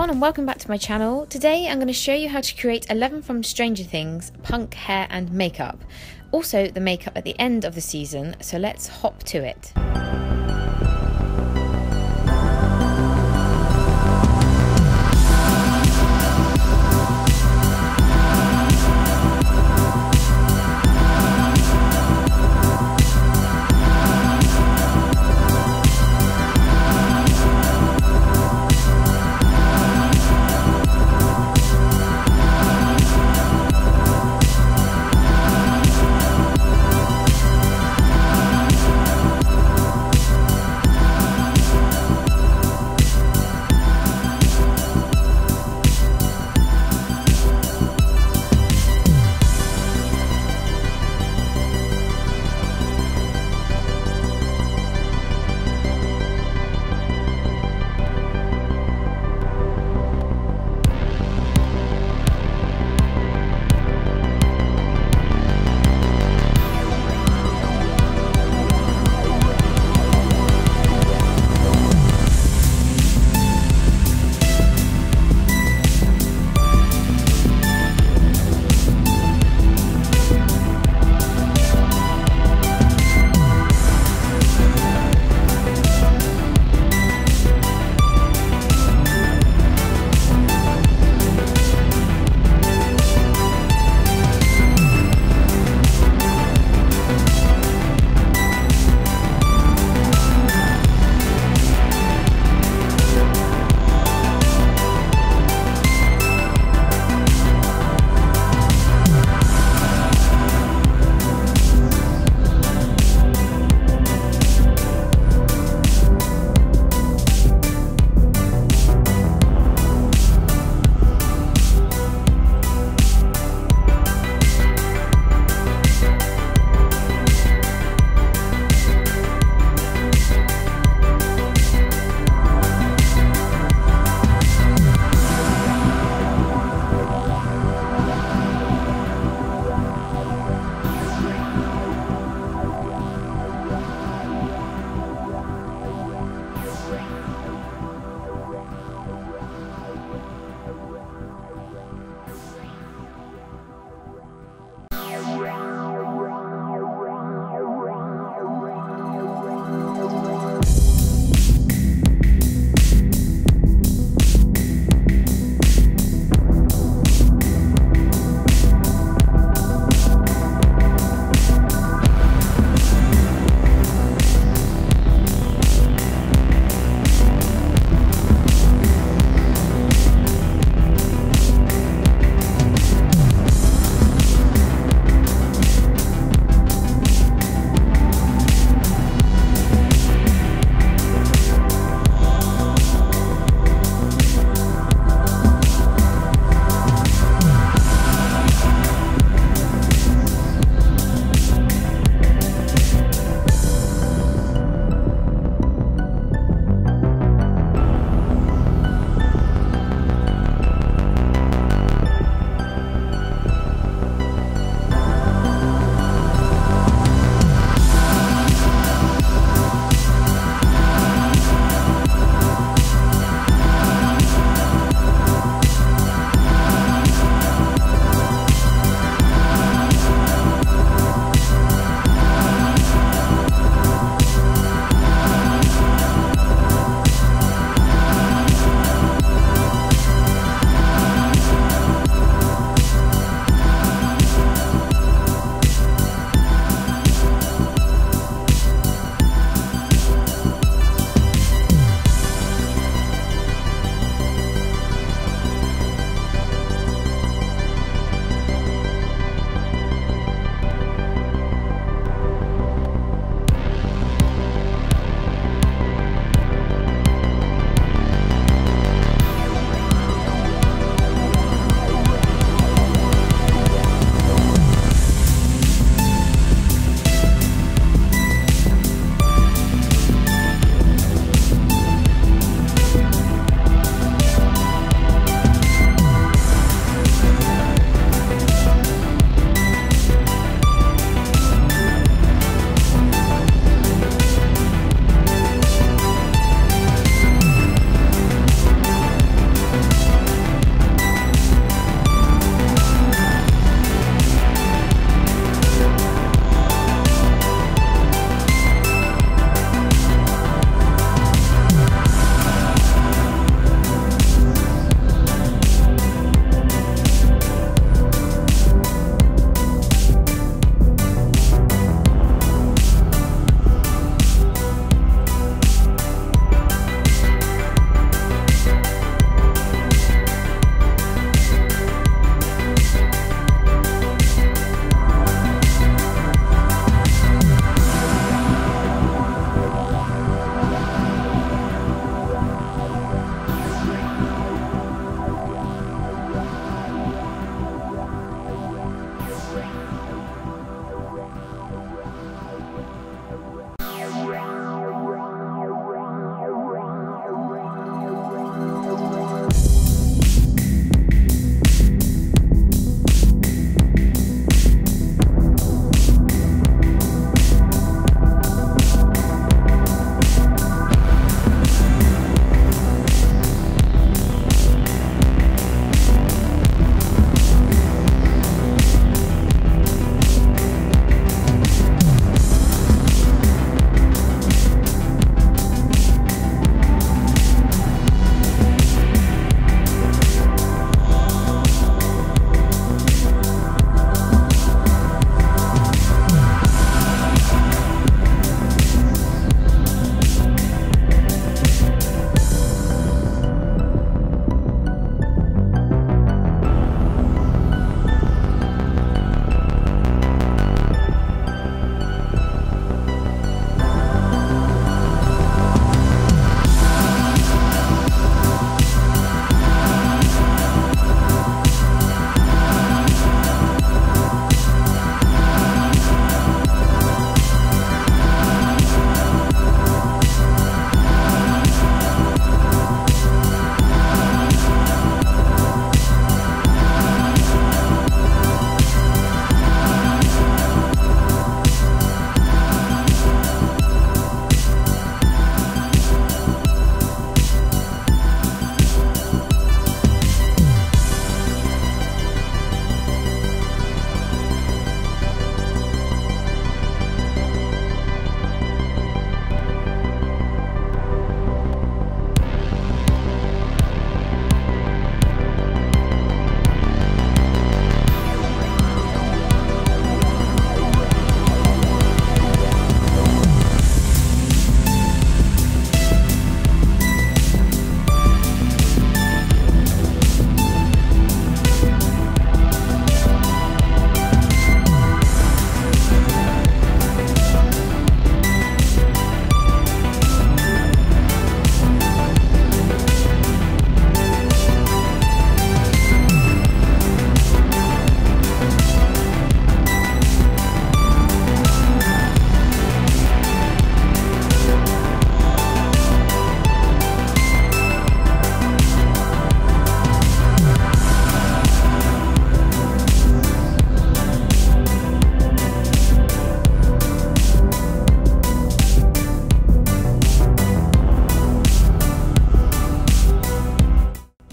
Everyone and welcome back to my channel. Today I'm going to show you how to create Eleven from Stranger Things punk hair and makeup. Also the makeup at the end of the season, so let's hop to it.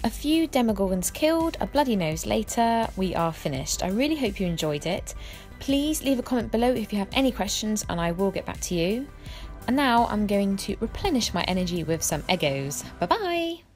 A few Demogorgons killed, a bloody nose later, we are finished. I really hope you enjoyed it. Please leave a comment below if you have any questions and I will get back to you. And now I'm going to replenish my energy with some Eggos. Bye bye!